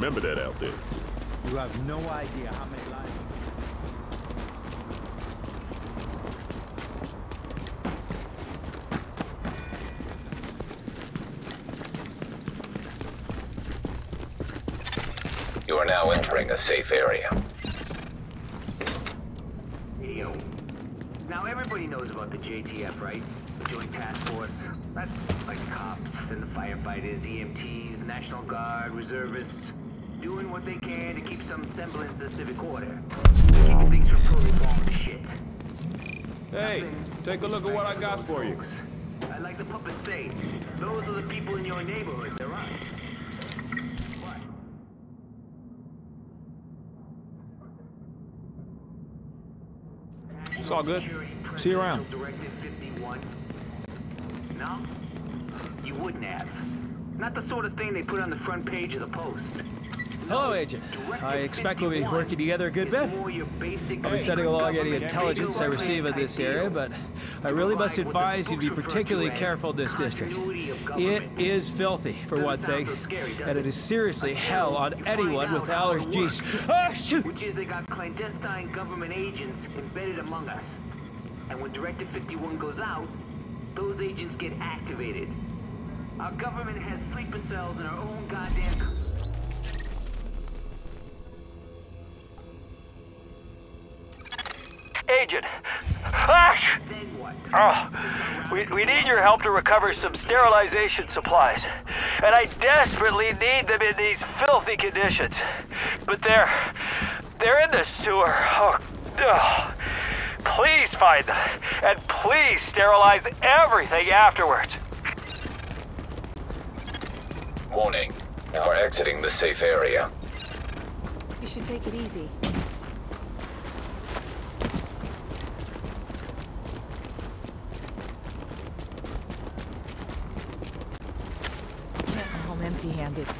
We need you. Remember that out there. You have no idea how many lives... You are now entering a safe area. Yo. Now everybody knows about the JTF, right? The Joint Task Force. That's like cops and the firefighters, EMTs, National Guard, reservists, doing what they can to keep some semblance of civic order. Keeping things from totally falling to shit. Hey, Nothing take a look at what I got for you. I like the puppet say, those are the people in your neighborhood, they're us. It's all good. See you around. No? You wouldn't have. Not the sort of thing they put on the front page of the Post. Hello, Agent. I expect we'll be working together a good bit. I'll be sending along any intelligence I receive in this area, but I really must advise you to be particularly careful in this district. It is filthy, for one thing, and it is seriously hell on anyone with allergies. Ah, shoot! Which is they got clandestine government agents embedded among us. And when Directive 51 goes out, those agents get activated. Our government has sleeper cells in our own goddamn... Agent. Ash! Oh, we, we need your help to recover some sterilization supplies. And I desperately need them in these filthy conditions. But they're... they're in the sewer. Oh, ugh. Please find them. And please sterilize everything afterwards. Warning. Now we're exiting the safe area. You should take it easy. Empty-handed.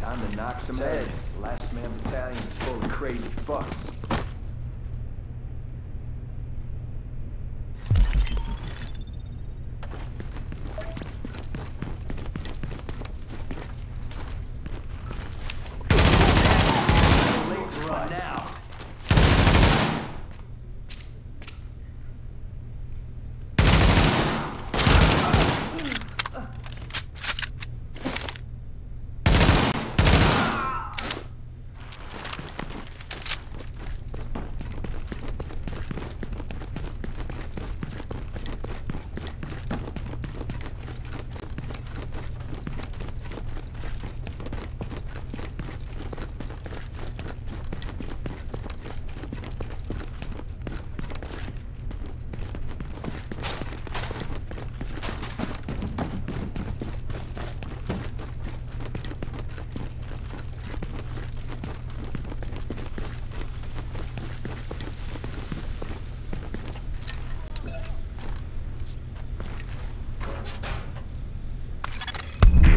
Time to knock some heads. Last man battalion is full of crazy fucks. Late to run now.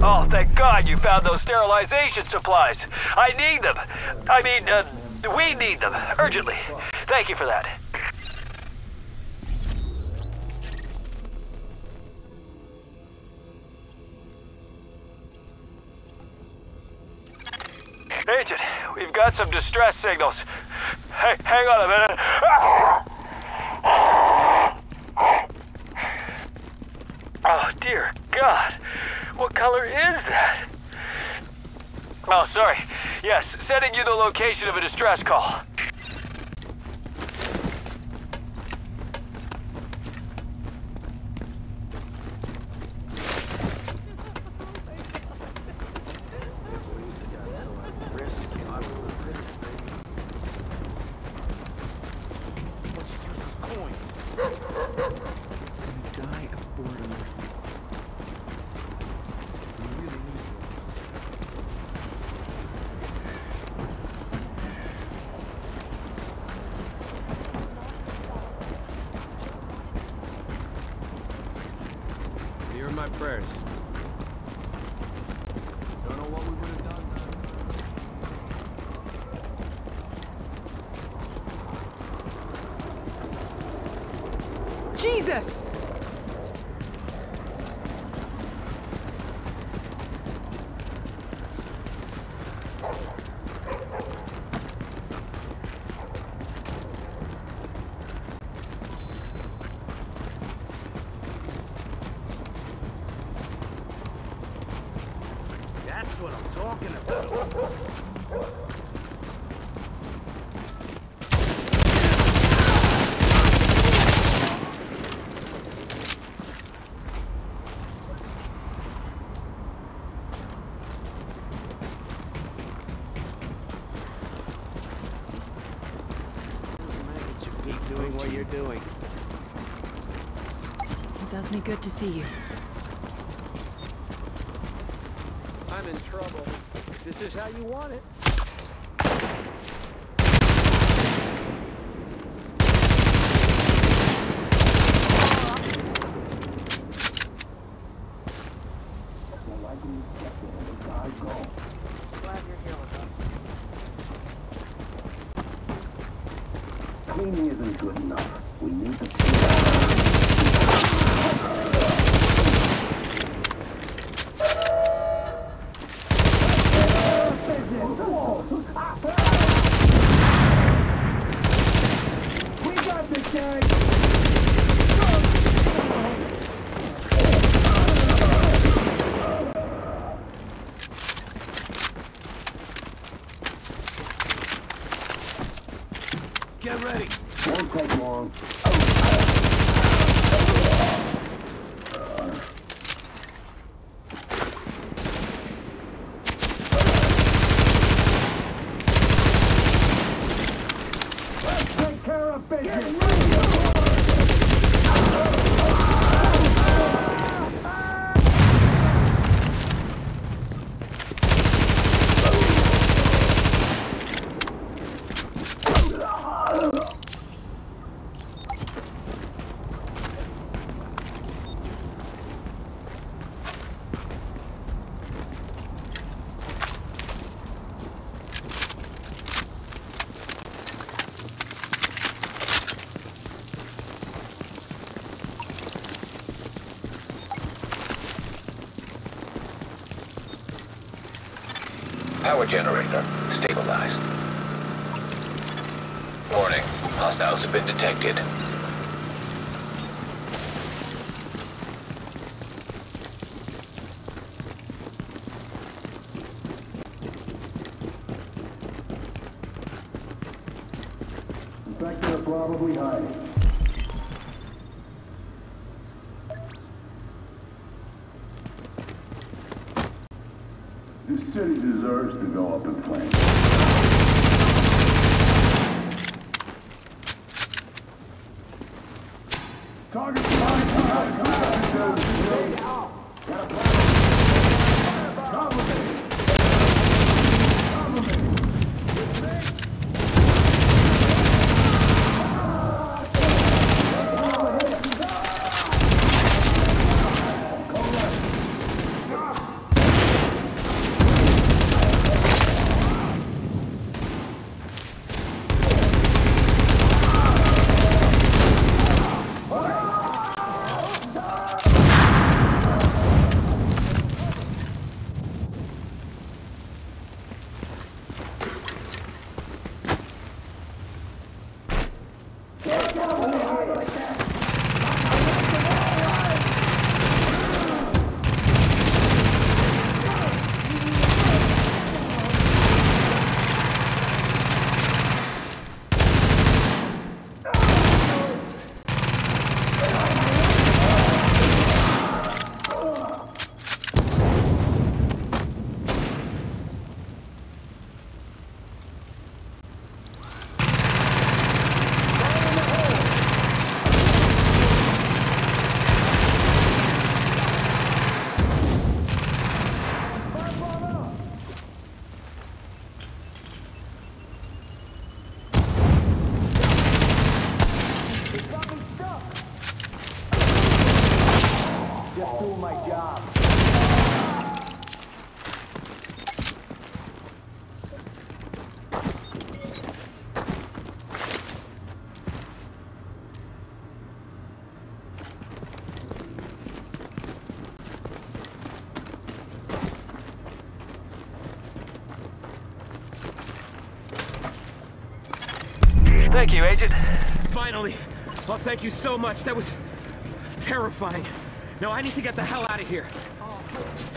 Oh, thank God you found those sterilization supplies. I need them. I mean, uh, we need them urgently. Thank you for that. Agent, we've got some distress signals. Hey, hang on a minute. Oh, dear God. What color is that? Oh, sorry. Yes, sending you the location of a distress call. good to see you. I'm in trouble. This is how you want it. missiles have been detected. Thank you, Agent. Finally! Oh, thank you so much. That was terrifying. Now I need to get the hell out of here. Rick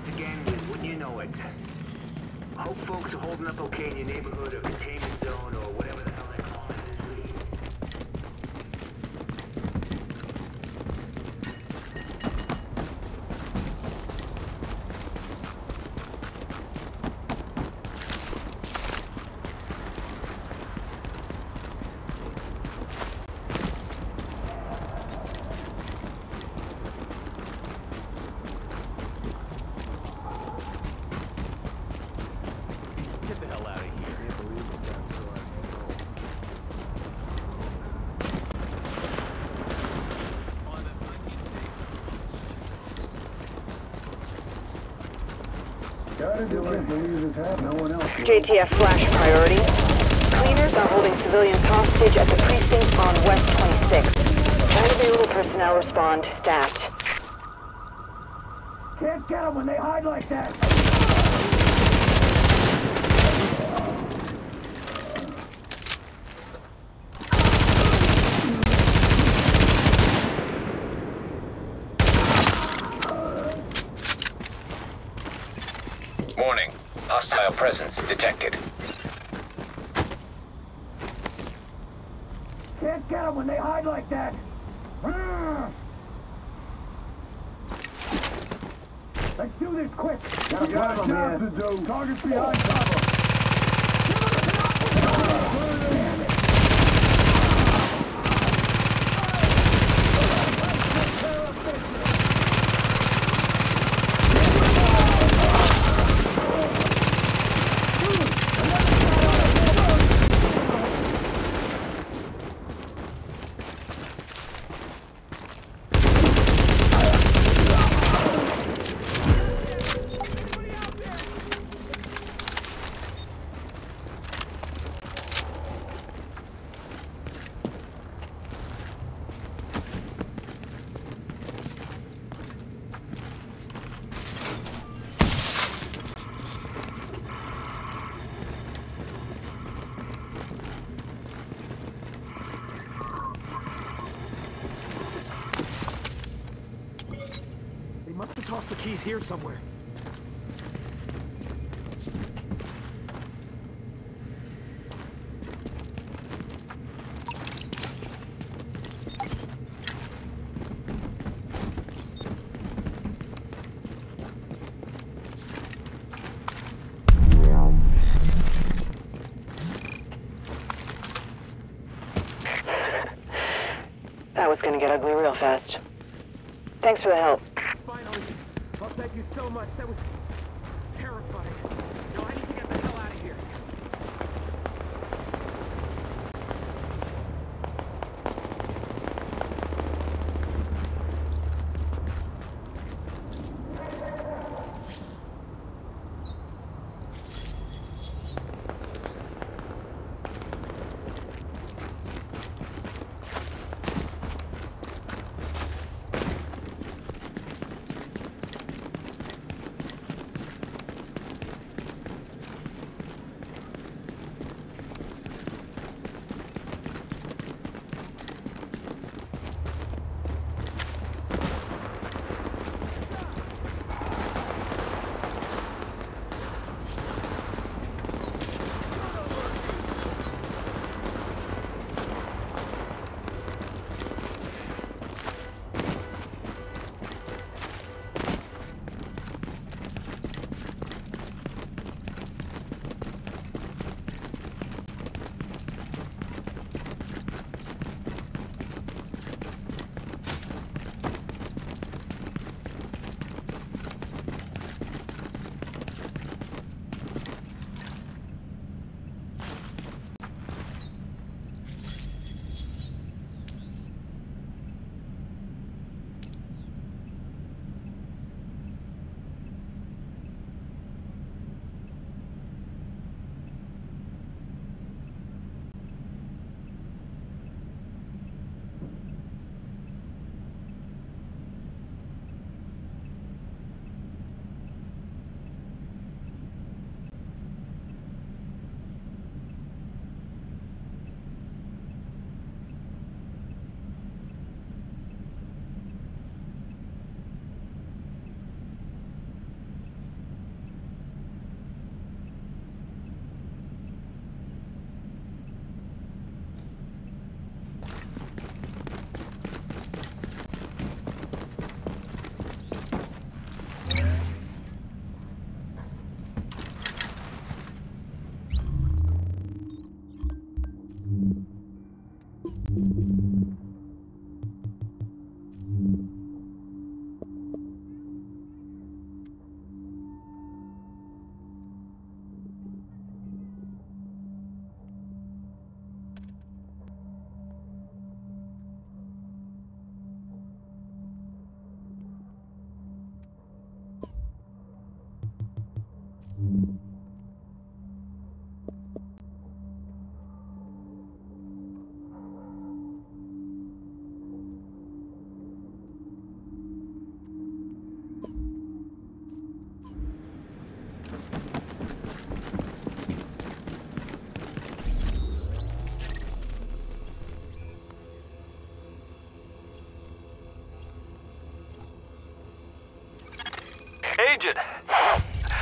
once again Wouldn't You Know It. Hope folks are holding up okay in your neighborhood or containment zone or whatever the hell they're calling it this week. Get the hell out of here. Gotta do it. Believe it's happening. No one else. will. JTF flash priority. Cleaners are holding civilians hostage at the precinct on West 26th. All available personnel respond staffed. Can't get them when they hide like that. Warning. Hostile presence detected. Can't get them when they hide like that. Ah. Let's do this quick. Got a problem here. Target behind cover. They must have tossed the keys here somewhere. Get ugly real fast. Thanks for the help. Finally. Thank you so much. That was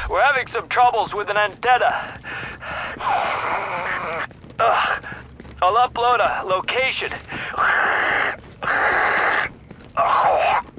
We're having some troubles with an antenna. Ugh. I'll upload a location. Ugh.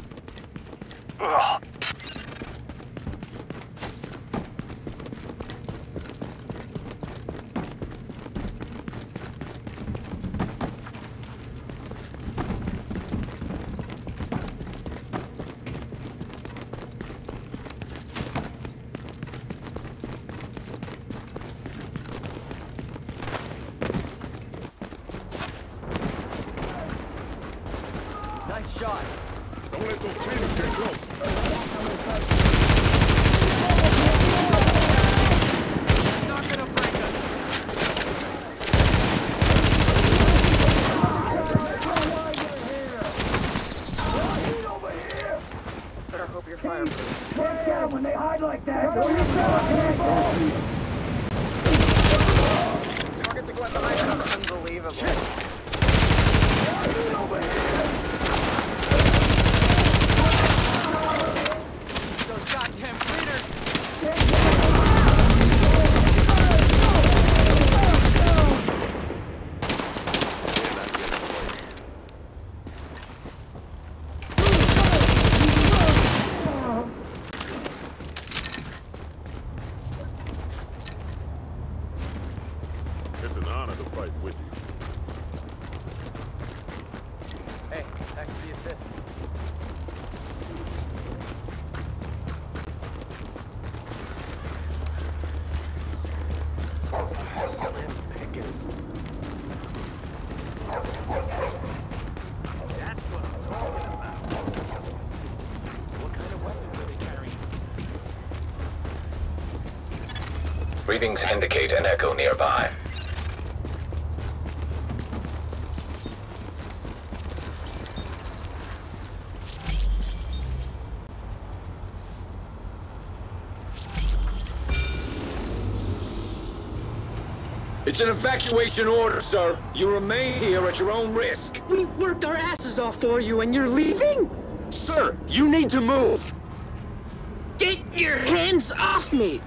Nice shot. Don't let those trainers get close. Not gonna break us. Better hope you're fireproof. Targets to go at the height of unbelievable. Those goddamn cleaners! It's an honor to fight with you. Hey, that Readings indicate an echo nearby. It's an evacuation order, sir. You remain here at your own risk. We worked our asses off for you and you're leaving? Sir, you need to move. Get your hands off me!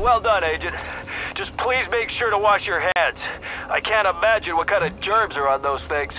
Well done, Agent. Just please make sure to wash your hands. I can't imagine what kind of germs are on those things.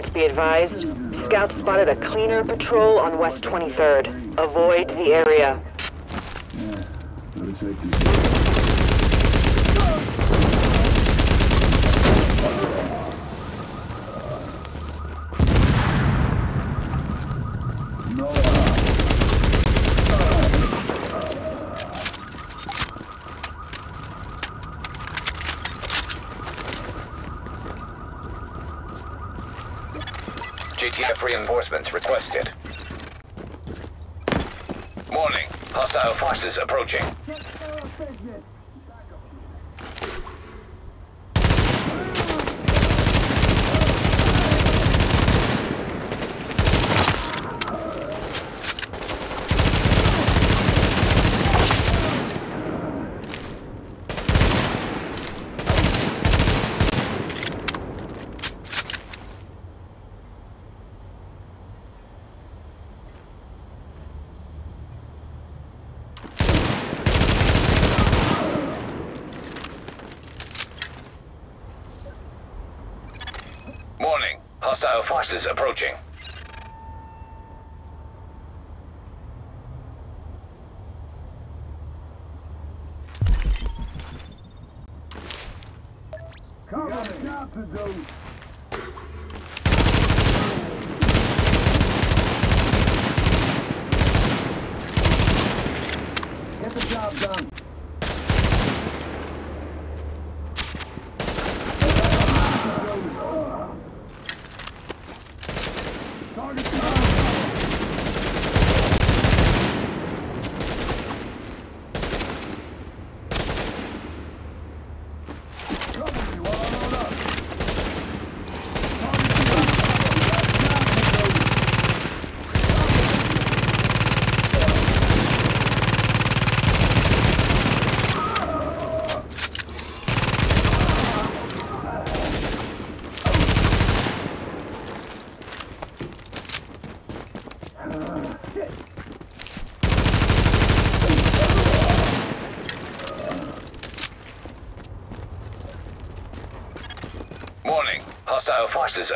Units be advised. Scouts spotted a cleaner patrol on West 23rd. Avoid the area. Yeah, Reinforcements requested. Warning. Hostile forces approaching. approaching.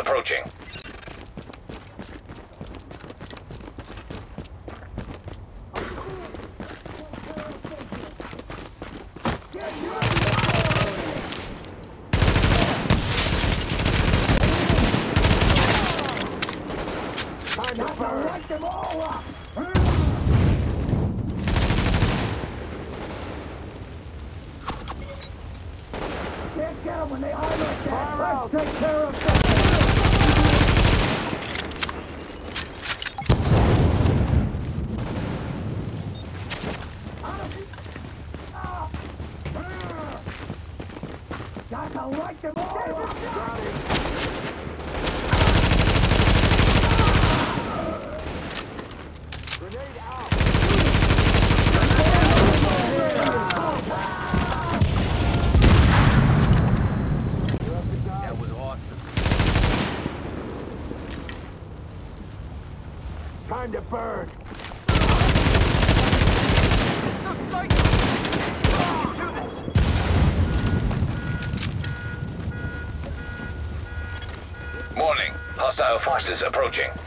approaching. I'll watch them all. forces approaching.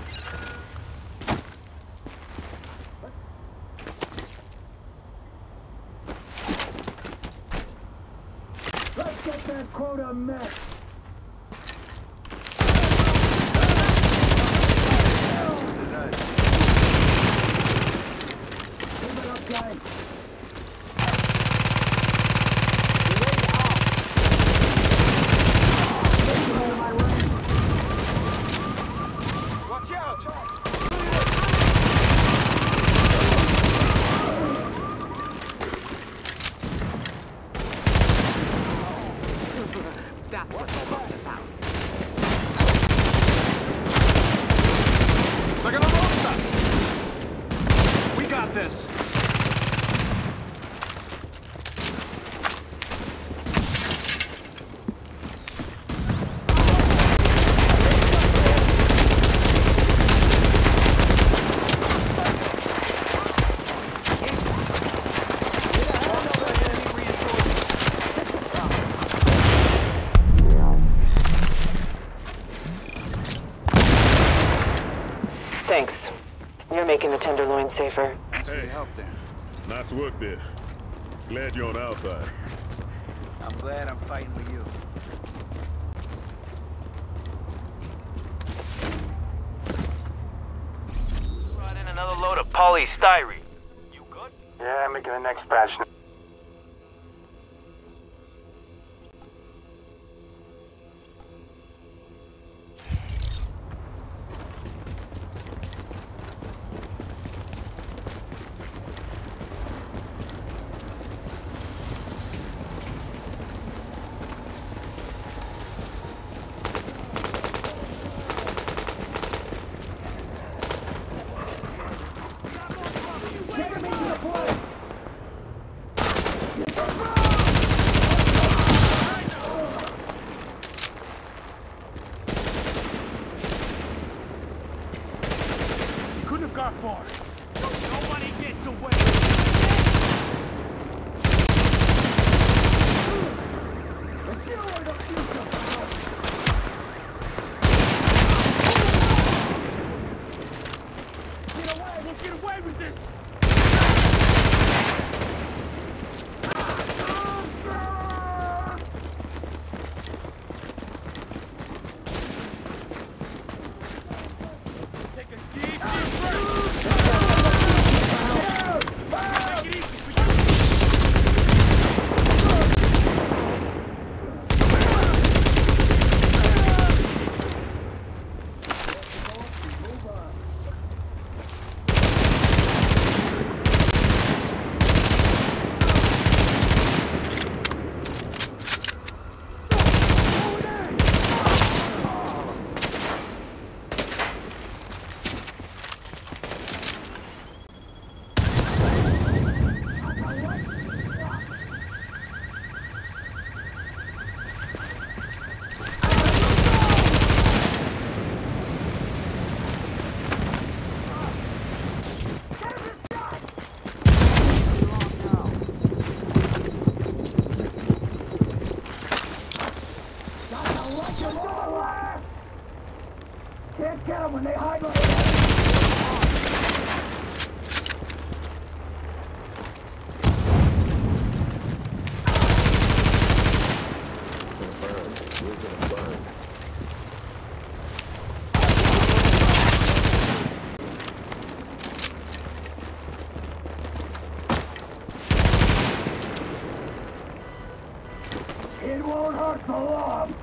Won't hurt so long.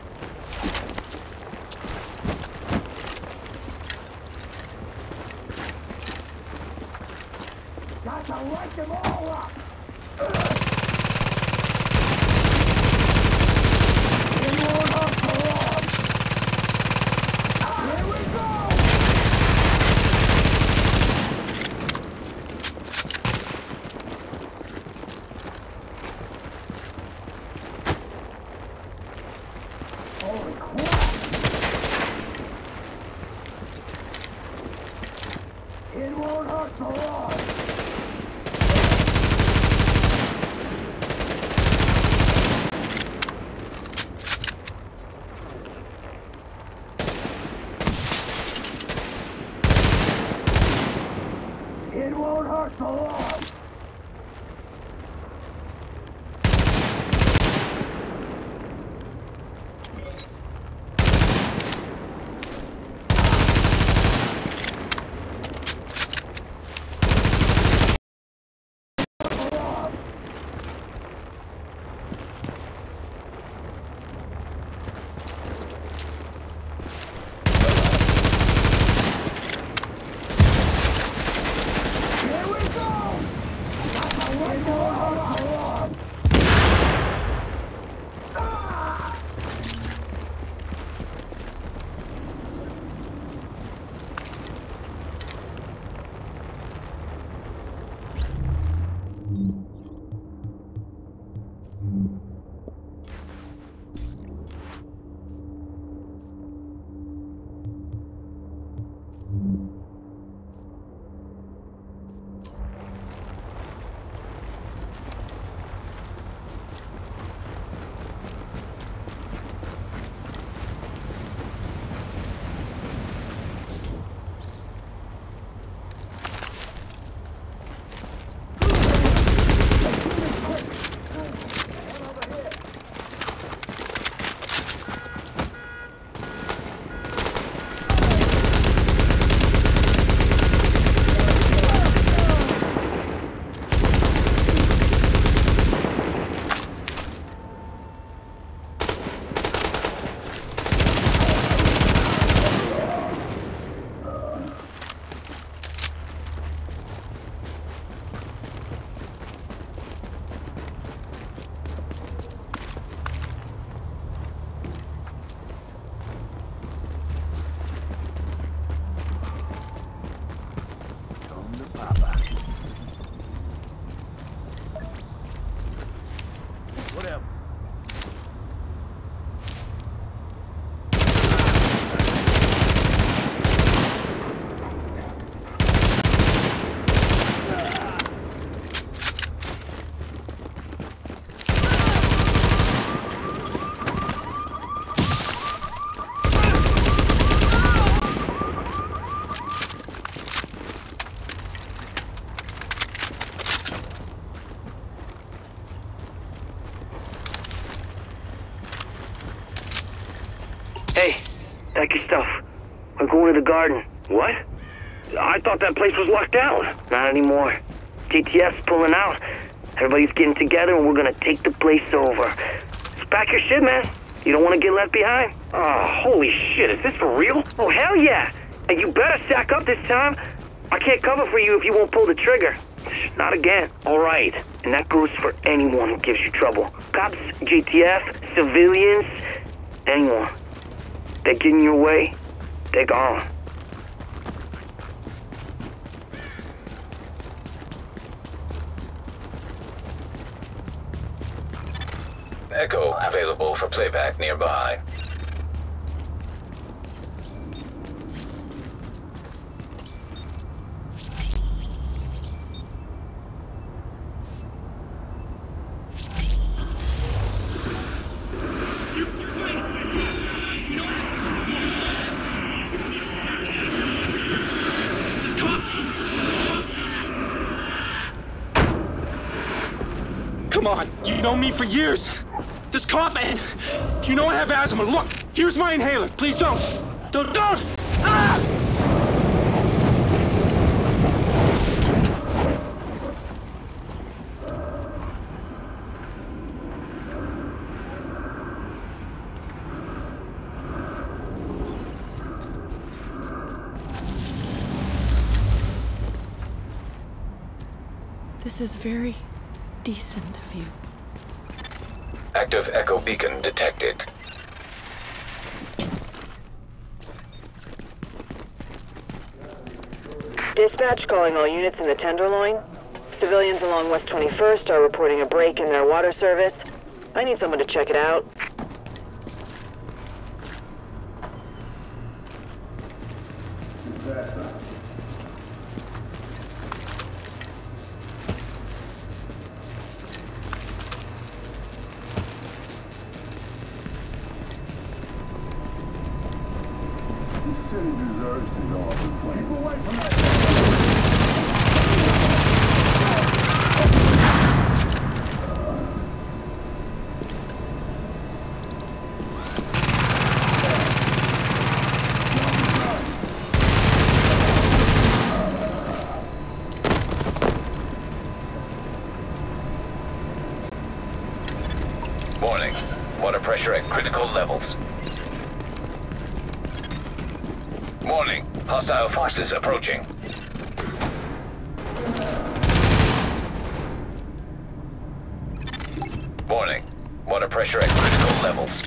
Got to light them all up. It won't hurt so long. Here we go. Holy crap! It won't hurt so long. It won't hurt so long. Here we go! Hurt them. Thought that place was locked down. Not anymore. JTF's pulling out. Everybody's getting together and we're gonna take the place over. So pack your shit, man. You don't want to get left behind. Oh, holy shit, is this for real? Oh, hell yeah. And you better sack up this time. I can't cover for you if you won't pull the trigger. Not again. All right. And that goes for anyone who gives you trouble. Cops, JTF, civilians, anyone. They get in your way, they're gone. Echo available for playback nearby. Come on, you know me for years. This and you know I have asthma. Look, here's my inhaler. Please don't. Don't, don't! Ah! This is very decent of you. Active echo beacon detected. Dispatch calling all units in the Tenderloin. Civilians along West 21st are reporting a break in their water service. I need someone to check it out. This city deserves to go up in flames. Keep away from that Warning. Water pressure at critical levels. Warning. Hostile forces approaching. Warning. Water pressure at critical levels.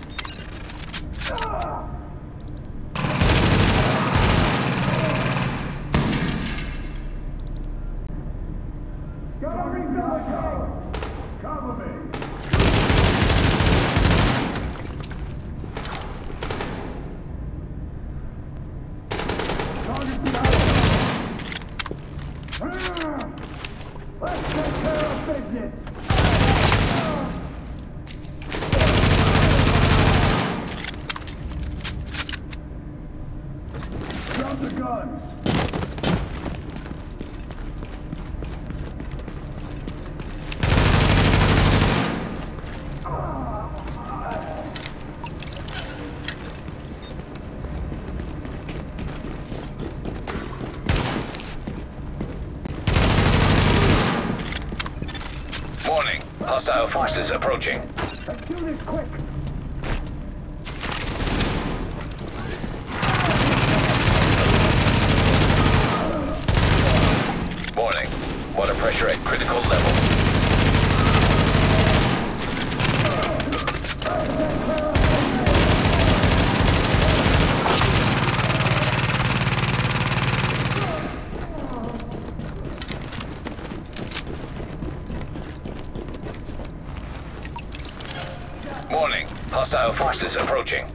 Cover me. Let's take care of business. Drop the guns. Warning. Hostile forces approaching. Let's do this quick. Warning. Water pressure at critical levels. Warning. Hostile forces approaching.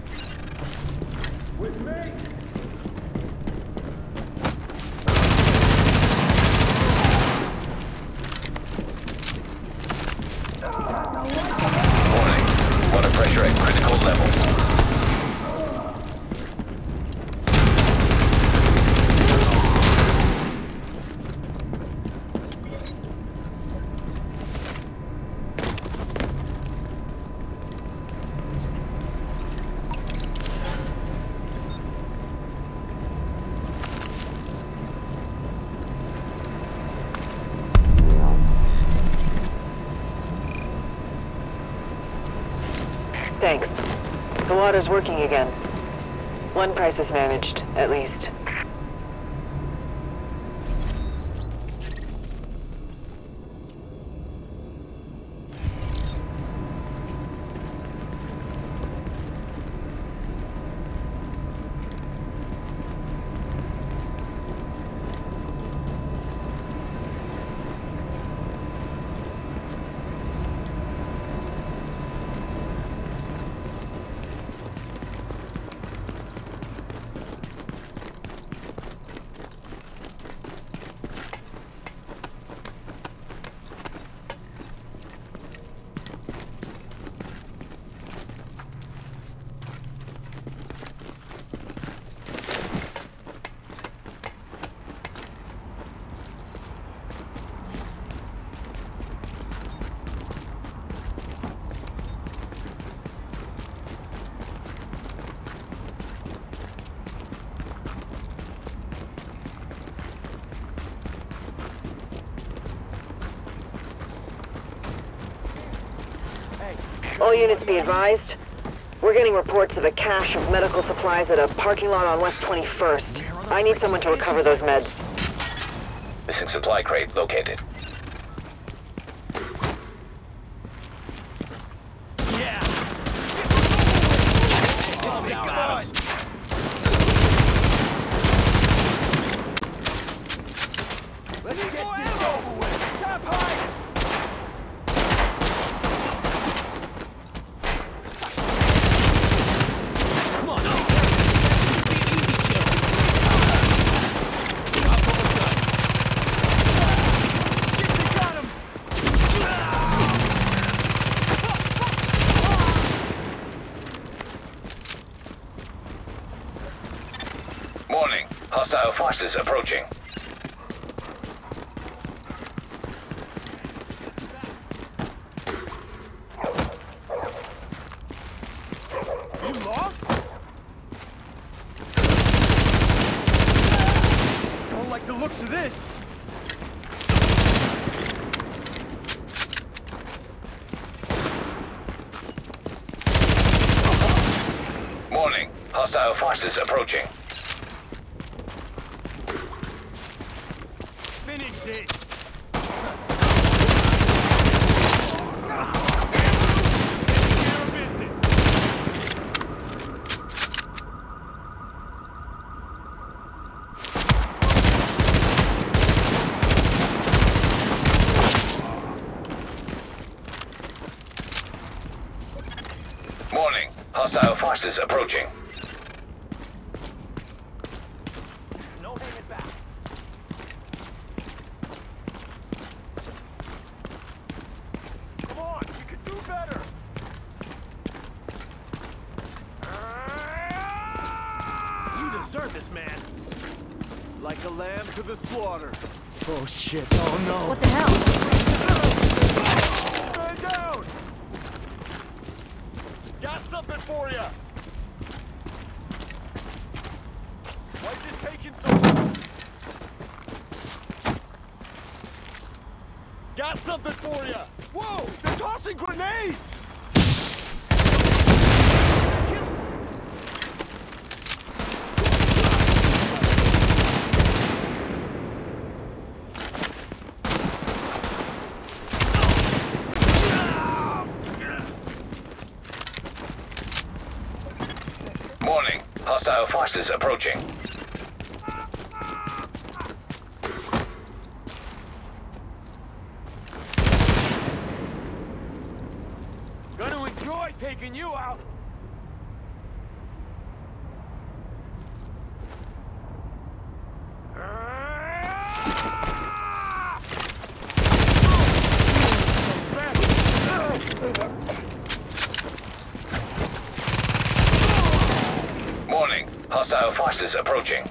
All units be advised. We're getting reports of a cache of medical supplies at a parking lot on West 21st. I need someone to recover those meds. Missing supply crate located. Let's get this over with. Stop hiding. Morning. Hostile forces approaching. You lost? Don't like the looks of this. Morning. Hostile forces approaching. Finish this. Morning. Hostile forces approaching. Come on, you can do better. You deserve this, man. Like a lamb to the slaughter. Oh shit! Oh no! What the hell? Man down! Got something for you. Why's it taking so long? Got something for you. Whoa! They're tossing grenades. Morning. Hostile forces approaching. Gonna enjoy taking you out. Morning. Hostile forces approaching.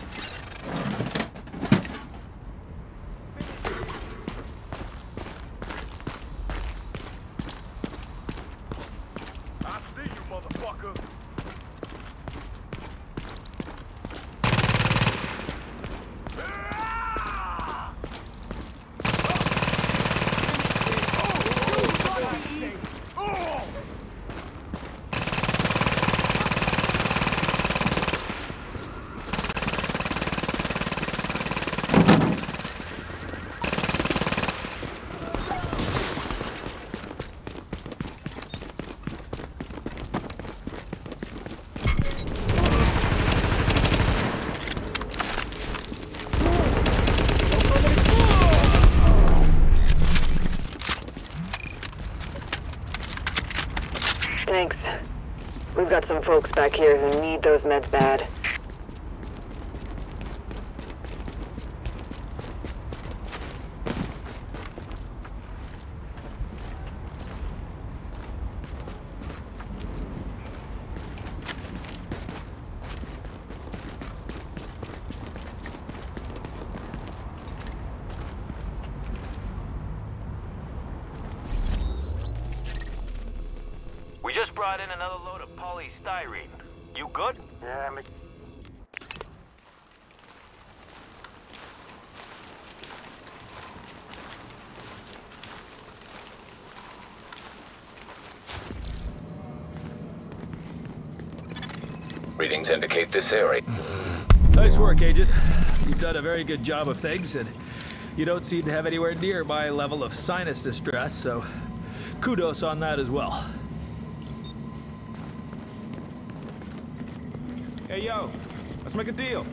I see you, motherfucker. Thanks. We've got some folks back here who need those meds bad. Indicate this area. Nice work, Agent. You've done a very good job of things, and you don't seem to have anywhere near my level of sinus distress, so kudos on that as well. Hey, yo, let's make a deal.